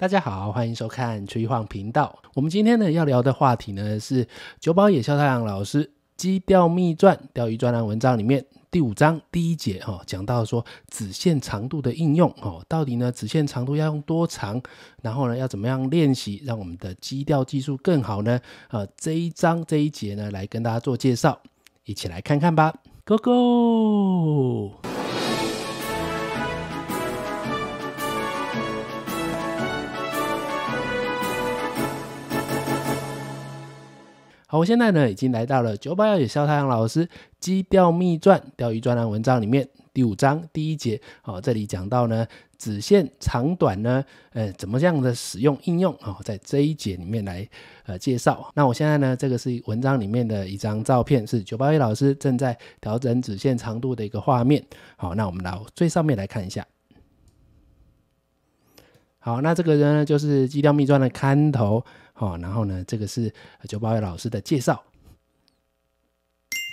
大家好，欢迎收看吹晃频道。我们今天呢要聊的话题呢是九保野笑太阳老师《基钓秘传》钓鱼专栏文章里面第五章第一节哈，讲到说子线长度的应用哦，到底呢子线长度要用多长，然后呢要怎么样练习，让我们的基钓技术更好呢？呃，这一章这一节呢来跟大家做介绍，一起来看看吧，Go Go！好，我现在呢已经来到了九八幺九肖太阳老师《基钓秘传》钓鱼专栏文章里面第五章第一节。好，这里讲到呢子线长短呢，呃，怎么样的使用应用？哦，在这一节里面来呃介绍。那我现在呢，这个是文章里面的一张照片，是九八一老师正在调整子线长度的一个画面。好，那我们到最上面来看一下。好，那这个人呢就是《基钓秘传》的刊头。好，然后呢，这个是九八位老师的介绍。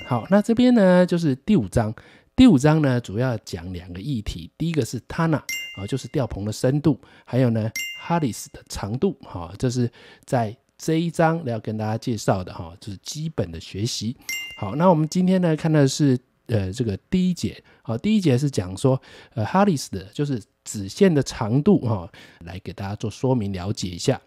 好，那这边呢就是第五章。第五章呢主要讲两个议题，第一个是 Tana 啊，就是吊棚的深度，还有呢 Harris 的长度。哈，这是在这一章要跟大家介绍的哈，就是基本的学习。好，那我们今天呢看的是呃这个第一节。好，第一节是讲说呃 Harris 的，就是子线的长度哈，来给大家做说明了解一下。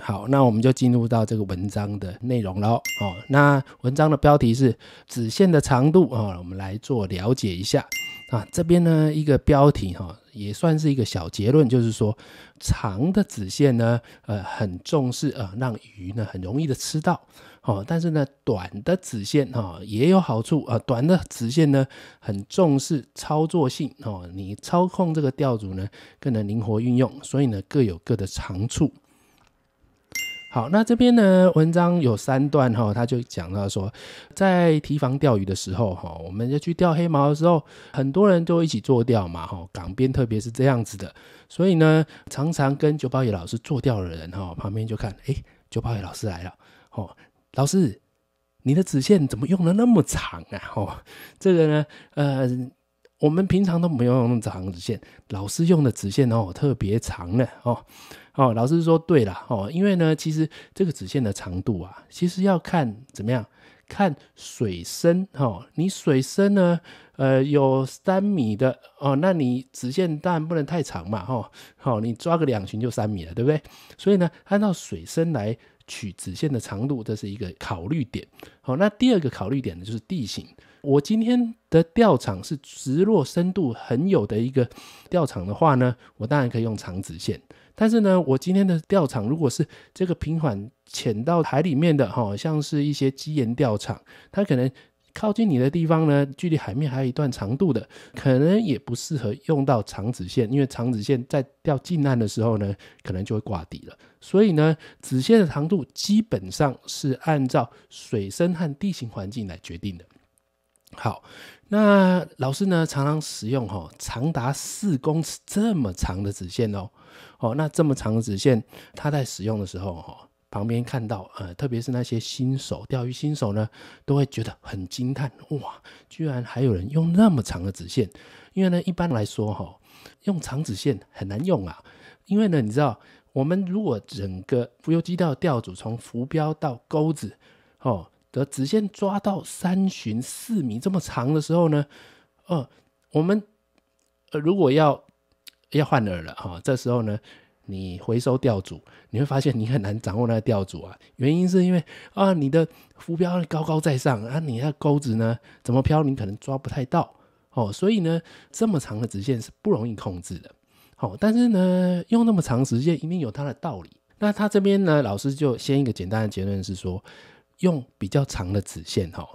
好，那我们就进入到这个文章的内容了。哦，那文章的标题是子线的长度哦，我们来做了解一下啊。这边呢一个标题哈，也算是一个小结论，就是说长的子线呢，呃，很重视啊，让鱼呢很容易的吃到。哦，但是呢，短的子线哈也有好处啊。短的子线呢，很重视操作性哦，你操控这个钓组呢，更能灵活运用，所以呢，各有各的长处。好，那这边呢，文章有三段哈，他就讲到说，在提防钓鱼的时候哈，我们要去钓黑毛的时候，很多人都一起做钓嘛哈，港边特别是这样子的，所以呢，常常跟九宝野老师做钓的人哈，旁边就看，哎，九宝野老师来了，哦，老师，你的子线怎么用的那么长啊？哦，这个呢，呃，我们平常都没有用那么长子线，老师用的子线哦，特别长呢，哦。哦，老师说对了哦，因为呢，其实这个子线的长度啊，其实要看怎么样，看水深哈。你水深呢，呃，有三米的哦，那你子线当然不能太长嘛，哈。好，你抓个两群就三米了，对不对？所以呢，按照水深来取子线的长度，这是一个考虑点。好，那第二个考虑点呢，就是地形。我今天的钓场是直落深度很有的一个钓场的话呢，我当然可以用长子线。但是呢，我今天的钓场如果是这个平缓潜到海里面的哈，像是一些基岩钓场，它可能靠近你的地方呢，距离海面还有一段长度的，可能也不适合用到长子线，因为长子线在钓近岸的时候呢，可能就会挂底了。所以呢，子线的长度基本上是按照水深和地形环境来决定的。好，那老师呢常常使用哈长达四公尺这么长的子线哦。哦，那这么长的直线，他在使用的时候，哈，旁边看到，呃，特别是那些新手钓鱼新手呢，都会觉得很惊叹，哇，居然还有人用那么长的直线。因为呢，一般来说，哈，用长直线很难用啊。因为呢，你知道，我们如果整个浮游机钓钓组从浮标到钩子，哦，的直线抓到三寻四米这么长的时候呢，呃，我们呃如果要要换饵了哈，这时候呢，你回收钓组，你会发现你很难掌握那个钓组啊。原因是因为啊，你的浮标高高在上啊，你那钩子呢怎么漂，你可能抓不太到哦。所以呢，这么长的直线是不容易控制的。好，但是呢，用那么长时间一定有它的道理。那他这边呢，老师就先一个简单的结论是说，用比较长的子线哈，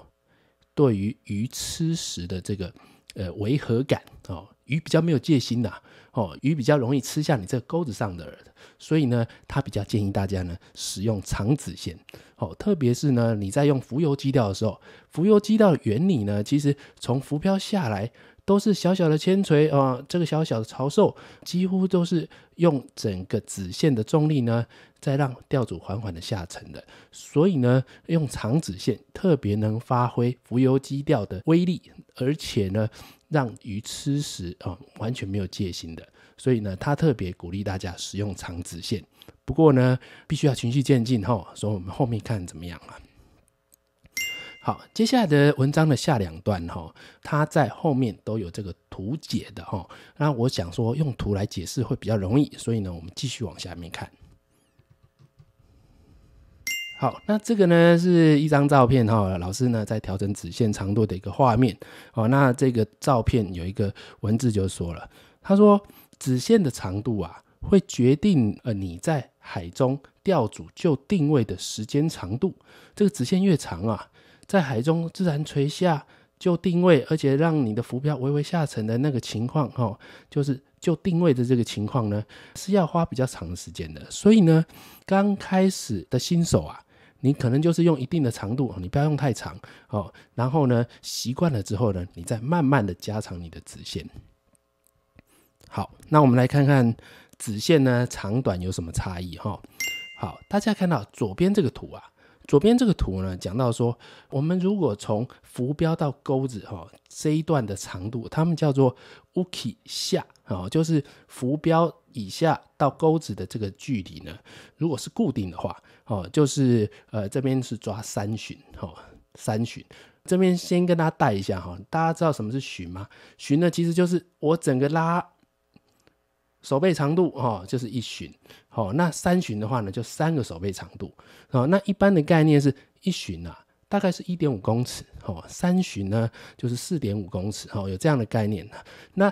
对于鱼吃食的这个呃违和感哦。鱼比较没有戒心的哦，鱼比较容易吃下你这个钩子上的饵，所以呢，他比较建议大家呢使用长子线哦，特别是呢你在用浮游基钓的时候，浮游基钓原理呢，其实从浮漂下来都是小小的铅锤啊，这个小小的潮兽几乎都是用整个子线的重力呢，在让钓组缓缓的下沉的，所以呢，用长子线特别能发挥浮游基钓的威力，而且呢。让鱼吃食啊，完全没有戒心的，所以呢，他特别鼓励大家使用长子线。不过呢，必须要循序渐进哈，所以我们后面看怎么样啊？好，接下来的文章的下两段哈，它在后面都有这个图解的哈。那我想说用图来解释会比较容易，所以呢，我们继续往下面看。好，那这个呢是一张照片哈，老师呢在调整直线长度的一个画面哦。那这个照片有一个文字就说了，他说直线的长度啊，会决定呃你在海中钓组就定位的时间长度。这个直线越长啊。在海中自然垂下就定位，而且让你的浮标微微下沉的那个情况，哈，就是就定位的这个情况呢，是要花比较长的时间的。所以呢，刚开始的新手啊，你可能就是用一定的长度，你不要用太长哦。然后呢，习惯了之后呢，你再慢慢的加长你的直线。好，那我们来看看直线呢长短有什么差异哈。好，大家看到左边这个图啊。左边这个图呢，讲到说，我们如果从浮标到钩子哈这一段的长度，它们叫做 uki 下啊，就是浮标以下到钩子的这个距离呢，如果是固定的话，哦，就是呃这边是抓三旬哈，三旬。这边先跟大家带一下哈，大家知道什么是旬吗？旬呢，其实就是我整个拉。手背长度哈就是一旬，好，那三旬的话呢就三个手背长度，哦，那一般的概念是一旬啊，大概是一点五公尺，哦，三旬呢就是四点五公尺，哦，有这样的概念那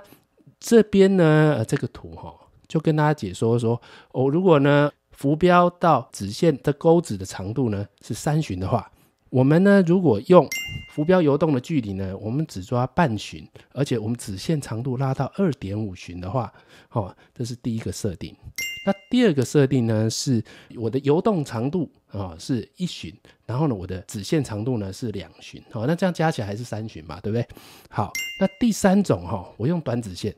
这边呢，呃，这个图哈就跟大家解说说，哦，如果呢浮标到直线的钩子的长度呢是三旬的话。我们呢，如果用浮标游动的距离呢，我们只抓半旬，而且我们子线长度拉到二点五旬的话，哦，这是第一个设定。那第二个设定呢，是我的游动长度啊是一旬，然后呢，我的子线长度呢是两旬，好，那这样加起来还是三旬嘛，对不对？好，那第三种哈，我用短子线，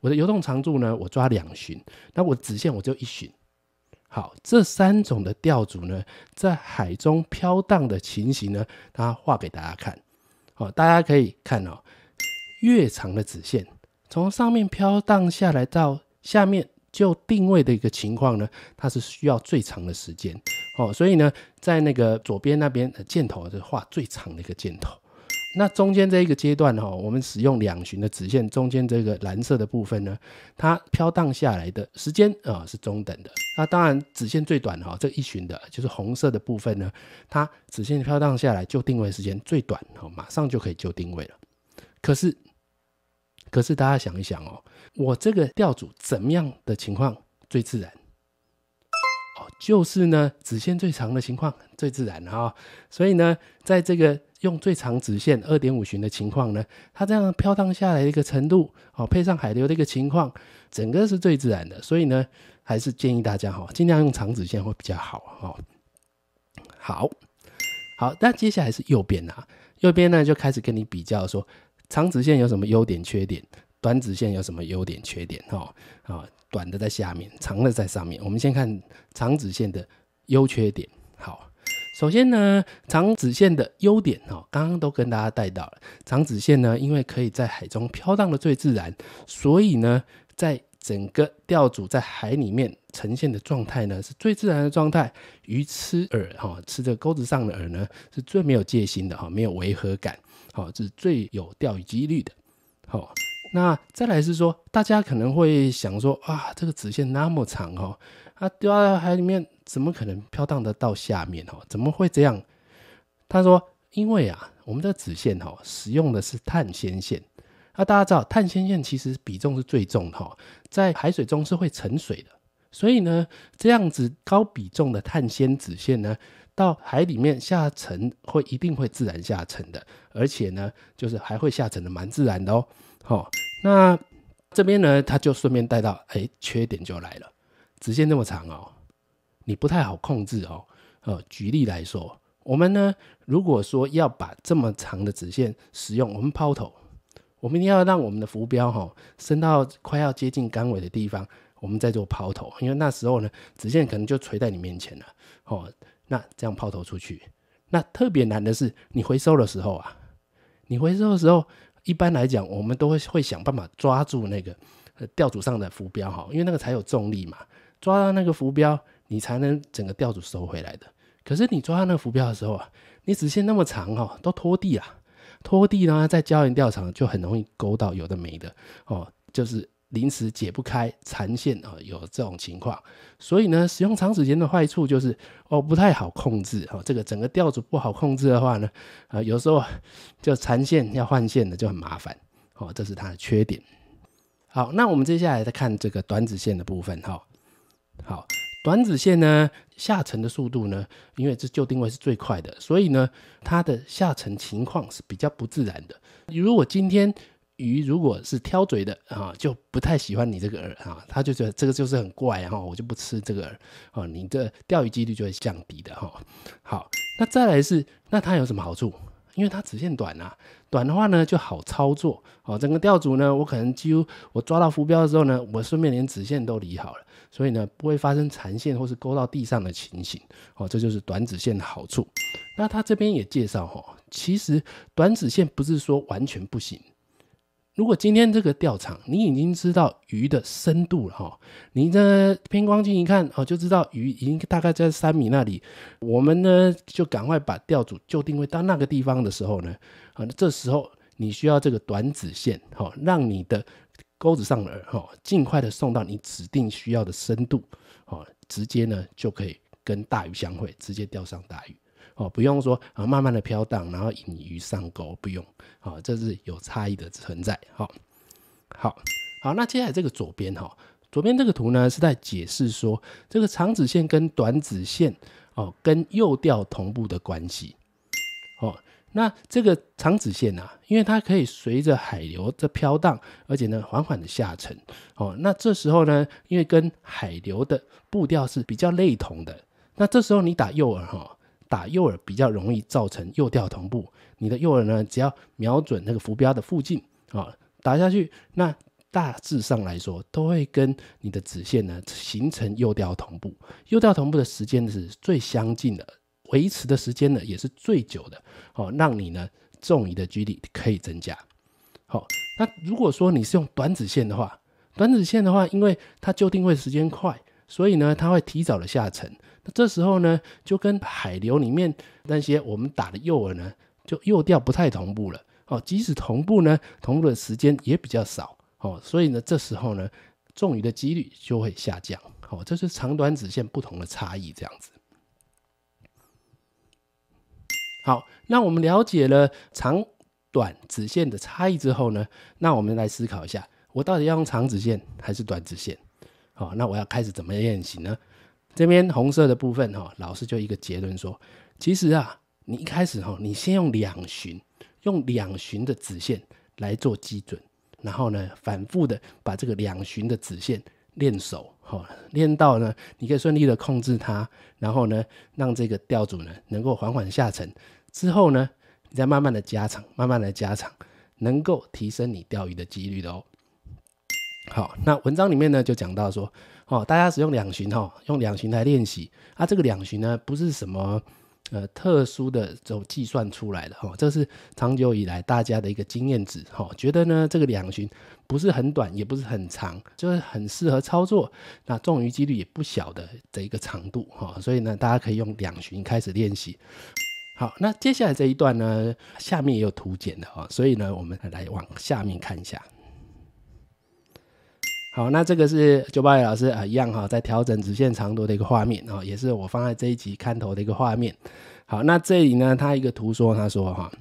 我的游动长度呢，我抓两旬，那我子线我就一旬。好，这三种的钓组呢，在海中飘荡的情形呢，它画给大家看。好，大家可以看哦，越长的子线从上面飘荡下来到下面就定位的一个情况呢，它是需要最长的时间。哦，所以呢，在那个左边那边的箭头是画最长的一个箭头。那中间这一个阶段哈，我们使用两巡的直线，中间这个蓝色的部分呢，它飘荡下来的时间啊是中等的。那当然直线最短哈，这一巡的就是红色的部分呢，它直线飘荡下来就定位时间最短哦，马上就可以就定位了。可是，可是大家想一想哦，我这个钓组怎么样的情况最自然？哦，就是呢，直线最长的情况最自然哈。所以呢，在这个。用最长直线二点五巡的情况呢，它这样飘荡下来的一个程度，哦，配上海流的一个情况，整个是最自然的。所以呢，还是建议大家哈，尽量用长直线会比较好哈。好，好，那接下来是右边啊，右边呢就开始跟你比较说，长直线有什么优点缺点，短直线有什么优点缺点哈。啊，短的在下面，长的在上面。我们先看长直线的优缺点。好。首先呢，长子线的优点哦，刚刚都跟大家带到了。长子线呢，因为可以在海中飘荡的最自然，所以呢，在整个钓组在海里面呈现的状态呢，是最自然的状态。鱼吃饵哈，吃这钩子上的饵呢，是最没有戒心的哈，没有违和感，好，这是最有钓鱼几率的。好，那再来是说，大家可能会想说啊，这个子线那么长哈。它丢到海里面，怎么可能飘荡得到下面哦？怎么会这样？他说：“因为啊，我们的子线哦，使用的是碳纤线。那大家知道，碳纤线其实比重是最重的哈，在海水中是会沉水的。所以呢，这样子高比重的碳纤子线呢，到海里面下沉会一定会自然下沉的，而且呢，就是还会下沉的蛮自然的哦。好，那这边呢，他就顺便带到，哎，缺点就来了。”直线那么长哦，你不太好控制哦。呃，举例来说，我们呢，如果说要把这么长的直线使用，我们抛投，我们一定要让我们的浮标哈升到快要接近竿尾的地方，我们再做抛投，因为那时候呢，直线可能就垂在你面前了。哦，那这样抛投出去，那特别难的是你回收的时候啊，你回收的时候，一般来讲，我们都会会想办法抓住那个。呃钓组上的浮标哈，因为那个才有重力嘛，抓到那个浮标，你才能整个钓组收回来的。可是你抓到那个浮标的时候啊，你直线那么长哈，都拖地啊，拖地呢，在礁岩钓场就很容易勾到有的没的哦，就是临时解不开缠线啊，有这种情况。所以呢，使用长指线的坏处就是哦不太好控制哦，这个整个钓组不好控制的话呢，啊有时候就缠线要换线的就很麻烦哦，这是它的缺点。好，那我们接下来再看这个短指线的部分哈。好，短子线呢下沉的速度呢，因为这旧定位是最快的，所以呢它的下沉情况是比较不自然的。如果今天鱼如果是挑嘴的啊，就不太喜欢你这个饵啊，他就觉得这个就是很怪哈，我就不吃这个饵哦，你的钓鱼几率就会降低的哈。好，那再来是，那它有什么好处？因为它直线短啊，短的话呢就好操作哦。整个钓组呢，我可能几乎我抓到浮标的时候呢，我顺便连直线都理好了，所以呢不会发生缠线或是勾到地上的情形哦。这就是短子线的好处。那他这边也介绍哈，其实短子线不是说完全不行。如果今天这个钓场你已经知道鱼的深度了哈，你的偏光镜一看哦，就知道鱼已经大概在三米那里，我们呢就赶快把钓组就定位到那个地方的时候呢，啊，这时候你需要这个短子线哈，让你的钩子上的饵哈尽快的送到你指定需要的深度，哦，直接呢就可以跟大鱼相会，直接钓上大鱼。哦，不用说啊，慢慢的飘荡，然后引鱼上钩，不用，哦，这是有差异的存在，好，好，好，那接下来这个左边哈，左边这个图呢是在解释说这个长子线跟短子线哦跟诱钓同步的关系，哦，那这个长子线啊，因为它可以随着海流的飘荡，而且呢缓缓的下沉，哦，那这时候呢，因为跟海流的步调是比较类同的，那这时候你打诱饵哈。打诱饵比较容易造成诱钓同步，你的诱饵呢，只要瞄准那个浮标的附近啊，打下去，那大致上来说都会跟你的子线呢形成诱钓同步。诱钓同步的时间是最相近的，维持的时间呢也是最久的，哦，让你呢中鱼的几率可以增加。好，那如果说你是用短子线的话，短子线的话，因为它就定位时间快，所以呢它会提早的下沉。那这时候呢，就跟海流里面那些我们打的诱饵呢，就诱钓不太同步了哦。即使同步呢，同步的时间也比较少哦，所以呢，这时候呢，中鱼的几率就会下降哦。这是长短子线不同的差异，这样子。好，那我们了解了长短子线的差异之后呢，那我们来思考一下，我到底要用长子线还是短子线？好，那我要开始怎么练习呢？这边红色的部分哈，老师就一个结论说，其实啊，你一开始哈，你先用两巡，用两巡的子线来做基准，然后呢，反复的把这个两巡的子线练熟，哈，练到呢，你可以顺利的控制它，然后呢，让这个钓组呢能够缓缓下沉，之后呢，你再慢慢的加长，慢慢的加长，能够提升你钓鱼的几率的哦。好，那文章里面呢就讲到说。哦，大家使用两巡哈，用两巡来练习啊。这个两巡呢，不是什么呃特殊的这种计算出来的哈，这是长久以来大家的一个经验值哈。觉得呢，这个两巡不是很短，也不是很长，就是很适合操作。那中鱼几率也不小的的一个长度哈，所以呢，大家可以用两巡开始练习。好，那接下来这一段呢，下面也有图解的哈，所以呢，我们来往下面看一下。好，那这个是九八爷老师啊，一样哈，在调整直线长度的一个画面啊，也是我放在这一集开头的一个画面。好，那这里呢，他一个图说，他说哈，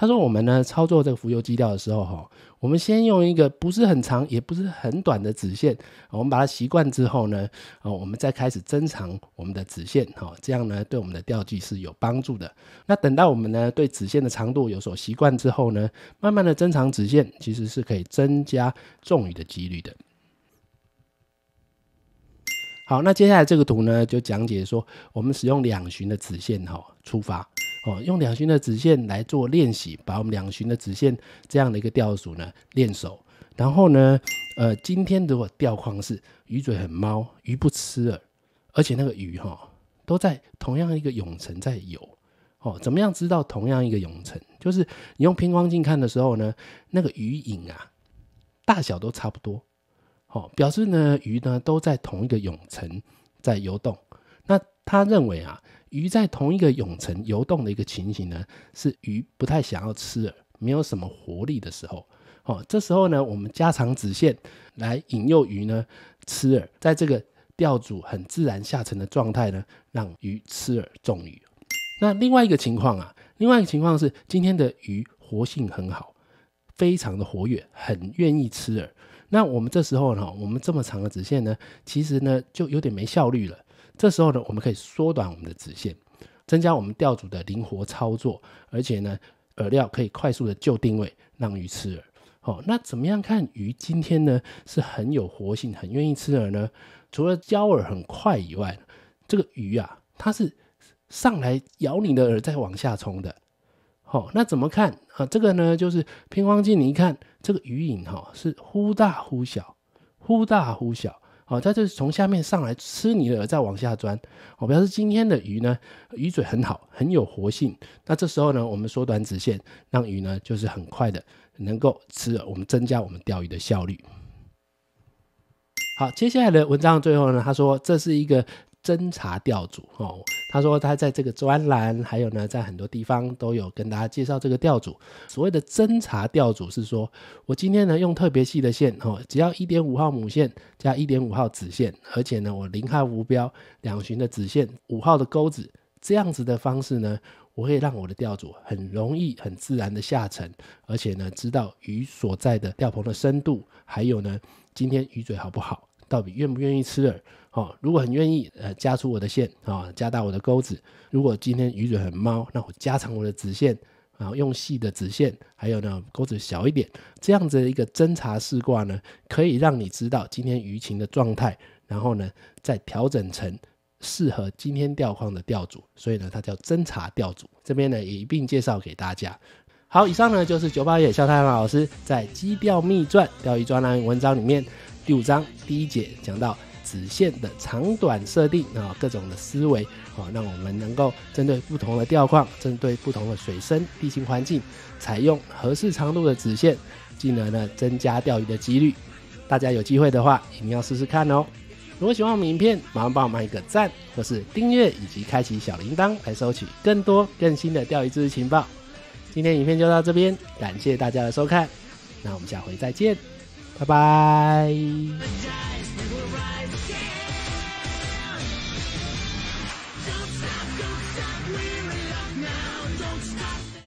他说我们呢操作这个浮游基钓的时候哈，我们先用一个不是很长也不是很短的子线，我们把它习惯之后呢，啊，我们再开始增长我们的子线哈，这样呢对我们的钓具是有帮助的。那等到我们呢对子线的长度有所习惯之后呢，慢慢的增长子线，其实是可以增加中鱼的几率的。好，那接下来这个图呢，就讲解说，我们使用两巡的子线哈出发哦，用两巡的子线来做练习，把我们两巡的子线这样的一个钓组呢练熟。然后呢，呃，今天如果钓况是鱼嘴很猫，鱼不吃饵，而且那个鱼哈都在同样一个泳层在游哦，怎么样知道同样一个泳层？就是你用偏光镜看的时候呢，那个鱼影啊大小都差不多好，表示呢鱼呢都在同一个泳层在游动。那他认为啊，鱼在同一个泳层游动的一个情形呢，是鱼不太想要吃饵，没有什么活力的时候。哦，这时候呢，我们加长子线来引诱鱼呢吃饵，在这个钓组很自然下沉的状态呢，让鱼吃饵中鱼。那另外一个情况啊，另外一个情况是今天的鱼活性很好，非常的活跃，很愿意吃饵。那我们这时候呢，我们这么长的子线呢，其实呢就有点没效率了。这时候呢，我们可以缩短我们的子线，增加我们钓组的灵活操作，而且呢，饵料可以快速的就定位，让鱼吃饵。好，那怎么样看鱼今天呢是很有活性，很愿意吃饵呢？除了交饵很快以外，这个鱼啊，它是上来咬你的饵再往下冲的。好，那怎么看啊？这个呢，就是偏光镜，你一看这个鱼影哈，是忽大忽小，忽大忽小。哦，它就是从下面上来吃你的饵，再往下钻。我表示今天的鱼呢，鱼嘴很好，很有活性。那这时候呢，我们缩短直线，让鱼呢就是很快的。能够吃，我们增加我们钓鱼的效率。好，接下来的文章最后呢，他说这是一个侦查钓组哦。他说他在这个专栏，还有呢，在很多地方都有跟大家介绍这个钓组。所谓的侦查钓组是说，我今天呢用特别细的线哦，只要一点五号母线加一点五号子线，而且呢我零号无标两寻的子线五号的钩子，这样子的方式呢。我会让我的钓组很容易、很自然的下沉，而且呢，知道鱼所在的钓棚的深度，还有呢，今天鱼嘴好不好，到底愿不愿意吃饵？哦，如果很愿意，呃，加粗我的线啊，加大我的钩子；如果今天鱼嘴很猫，那我加长我的子线，然后用细的子线，还有呢，钩子小一点，这样子的一个侦查试挂呢，可以让你知道今天鱼情的状态，然后呢，再调整成。适合今天钓况的钓组，所以呢，它叫侦查钓组。这边呢也一并介绍给大家。好，以上呢就是九八野肖太阳老师在《基钓秘传》钓鱼专栏文章里面第五章第一节讲到子线的长短设定啊，各种的思维啊，让我们能够针对不同的钓况，针对不同的水深地形环境，采用合适长度的子线，进而呢增加钓鱼的几率。大家有机会的话，一定要试试看哦。如果喜欢我们影片，麻烦帮我们一个赞，或是订阅以及开启小铃铛，来收取更多更新的钓鱼知识情报。今天影片就到这边，感谢大家的收看，那我们下回再见，拜拜。